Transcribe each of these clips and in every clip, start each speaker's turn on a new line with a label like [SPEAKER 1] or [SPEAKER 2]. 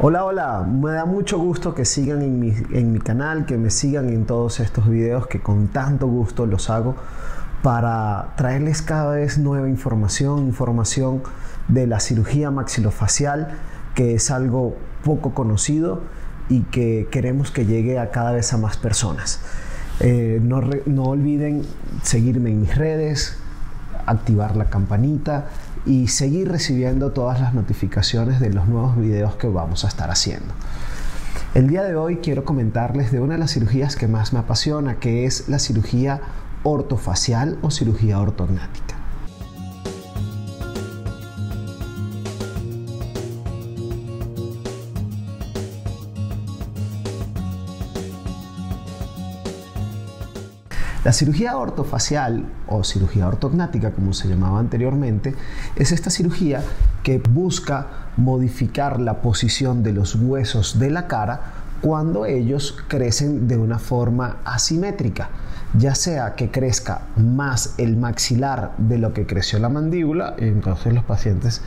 [SPEAKER 1] Hola, hola, me da mucho gusto que sigan en mi, en mi, canal, que me sigan en todos estos videos que con tanto gusto los hago para traerles cada vez nueva información, información de la cirugía maxilofacial, que es algo poco conocido y que queremos que llegue a cada vez a más personas. Eh, no, no olviden seguirme en mis redes, activar la campanita y seguir recibiendo todas las notificaciones de los nuevos videos que vamos a estar haciendo. El día de hoy quiero comentarles de una de las cirugías que más me apasiona, que es la cirugía ortofacial o cirugía ortognática. La cirugía ortofacial o cirugía ortognática, como se llamaba anteriormente, es esta cirugía que busca modificar la posición de los huesos de la cara cuando ellos crecen de una forma asimétrica, ya sea que crezca más el maxilar de lo que creció la mandíbula, entonces los pacientes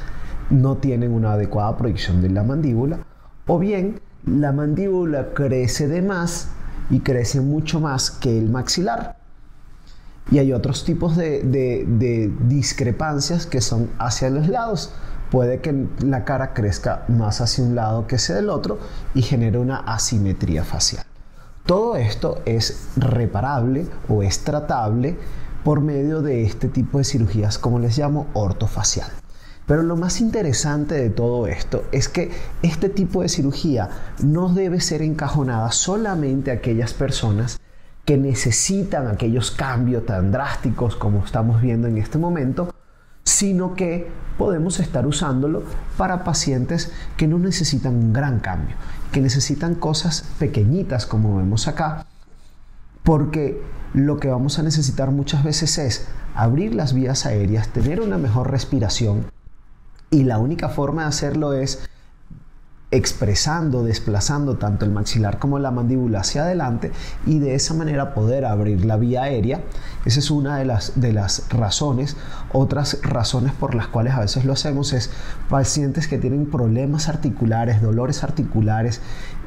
[SPEAKER 1] no tienen una adecuada proyección de la mandíbula, o bien la mandíbula crece de más y crece mucho más que el maxilar. Y hay otros tipos de, discrepancias que son hacia los lados. Puede que la cara crezca más hacia un lado que hacia el otro y genere una asimetría facial. Todo esto es reparable o es tratable por medio de este tipo de cirugías como les llamo ortofacial. Pero lo más interesante de todo esto es que este tipo de cirugía no debe ser encajonada solamente a aquellas personas que necesitan aquellos cambios tan drásticos como estamos viendo en este momento, sino que podemos estar usándolo para pacientes que no necesitan un gran cambio, que necesitan cosas pequeñitas como vemos acá, porque lo que vamos a necesitar muchas veces es abrir las vías aéreas, tener una mejor respiración y la única forma de hacerlo es expresando, desplazando tanto el maxilar como la mandíbula hacia adelante y de esa manera poder abrir la vía aérea. Esa es una de las, de las razones. Otras razones por las cuales a veces lo hacemos es pacientes que tienen problemas articulares, dolores articulares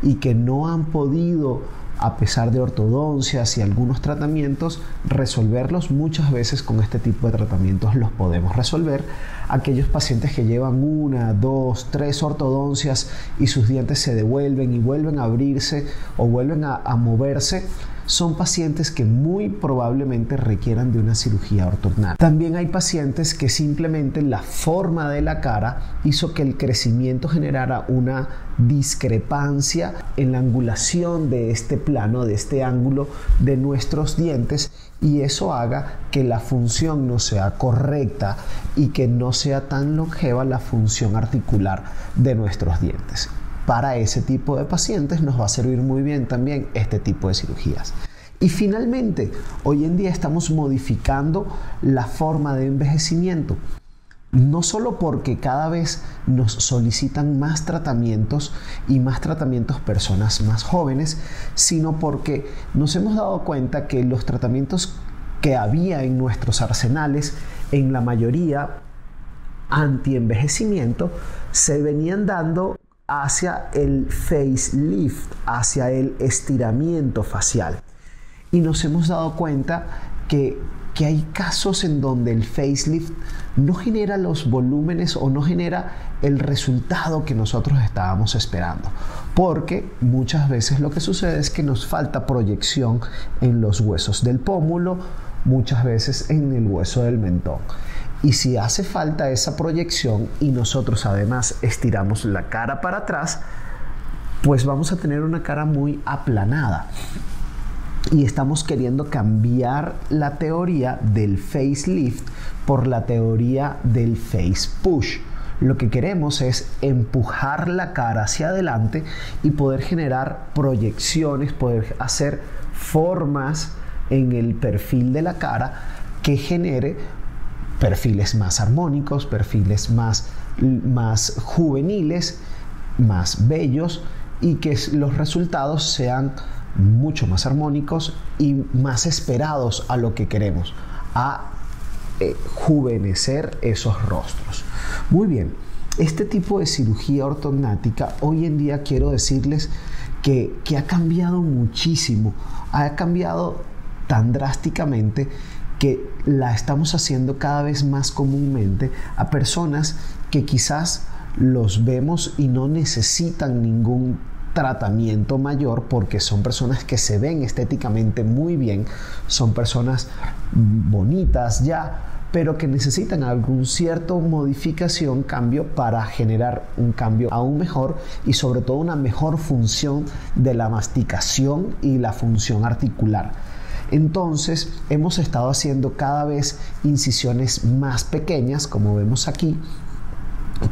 [SPEAKER 1] y que no han podido a pesar de ortodoncias y algunos tratamientos, resolverlos muchas veces con este tipo de tratamientos los podemos resolver. Aquellos pacientes que llevan una, dos, tres ortodoncias y sus dientes se devuelven y vuelven a abrirse o vuelven a, a moverse, son pacientes que muy probablemente requieran de una cirugía ortognática. También hay pacientes que simplemente la forma de la cara hizo que el crecimiento generara una discrepancia en la angulación de este plano, de este ángulo de nuestros dientes y eso haga que la función no sea correcta y que no sea tan longeva la función articular de nuestros dientes para ese tipo de pacientes nos va a servir muy bien también este tipo de cirugías. Y finalmente, hoy en día estamos modificando la forma de envejecimiento. No solo porque cada vez nos solicitan más tratamientos y más tratamientos personas más jóvenes, sino porque nos hemos dado cuenta que los tratamientos que había en nuestros arsenales, en la mayoría anti-envejecimiento, se venían dando hacia el facelift, hacia el estiramiento facial. Y nos hemos dado cuenta que, que, hay casos en donde el facelift no genera los volúmenes o no genera el resultado que nosotros estábamos esperando. Porque muchas veces lo que sucede es que nos falta proyección en los huesos del pómulo, muchas veces en el hueso del mentón. Y si hace falta esa proyección y nosotros además estiramos la cara para atrás, pues vamos a tener una cara muy aplanada. Y estamos queriendo cambiar la teoría del facelift por la teoría del face push. Lo que queremos es empujar la cara hacia adelante y poder generar proyecciones, poder hacer formas en el perfil de la cara que genere perfiles más armónicos, perfiles más, más juveniles, más bellos y que los resultados sean mucho más armónicos y más esperados a lo que queremos, a eh, juvenecer esos rostros. Muy bien, Este tipo de cirugía ortognática hoy en día quiero decirles que, que ha cambiado muchísimo, ha cambiado tan drásticamente que la estamos haciendo cada vez más comúnmente a personas que quizás los vemos y no necesitan ningún tratamiento mayor porque son personas que se ven estéticamente muy bien, son personas bonitas ya, pero que necesitan algún cierto modificación, cambio para generar un cambio aún mejor y sobre todo una mejor función de la masticación y la función articular. Entonces hemos estado haciendo cada vez incisiones más pequeñas, como vemos aquí.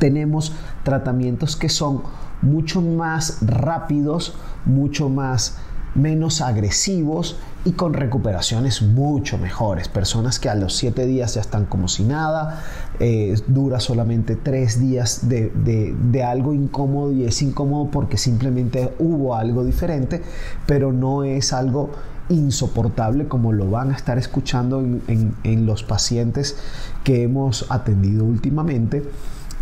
[SPEAKER 1] Tenemos tratamientos que son mucho más rápidos, mucho más menos agresivos y con recuperaciones mucho mejores. Personas que a los 7 días ya están como si nada, eh, dura solamente 3 días de, de, algo incómodo y es incómodo porque simplemente hubo algo diferente, pero no es algo insoportable como lo van a estar escuchando en, los pacientes que hemos atendido últimamente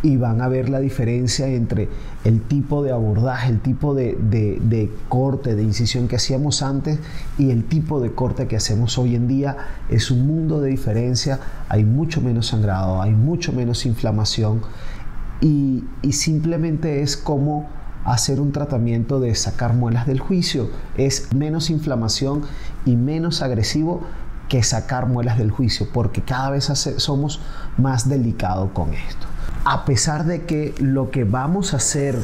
[SPEAKER 1] y van a ver la diferencia entre el tipo de abordaje, el tipo de, de, corte, de incisión que hacíamos antes y el tipo de corte que hacemos hoy en día. Es un mundo de diferencia, hay mucho menos sangrado, hay mucho menos inflamación y, y simplemente es como hacer un tratamiento de sacar muelas del juicio. Es menos inflamación y menos agresivo que sacar muelas del juicio, porque cada vez somos más delicados con esto. A pesar de que lo que vamos a hacer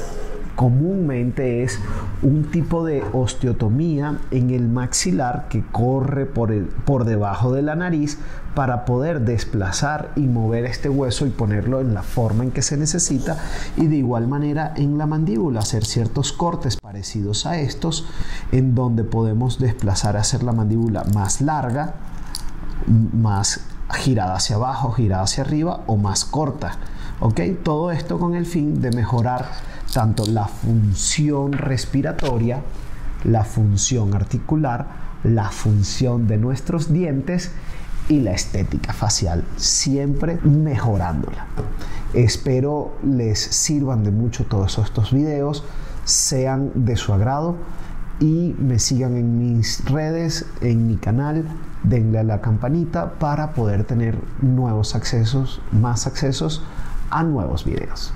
[SPEAKER 1] comúnmente es un tipo de osteotomía en el maxilar que corre por, el, por debajo de la nariz para poder desplazar y mover este hueso y ponerlo en la forma en que se necesita y de igual manera en la mandíbula hacer ciertos cortes parecidos a estos en donde podemos desplazar hacer la mandíbula más larga más girada hacia abajo girada hacia arriba o más corta ok todo esto con el fin de mejorar tanto la función respiratoria la función articular la función de nuestros dientes y la estética facial, siempre mejorándola. Espero les sirvan de mucho todos estos videos, sean de su agrado y me sigan en mis redes, en mi canal, denle a la campanita para poder tener nuevos accesos, más accesos a nuevos videos.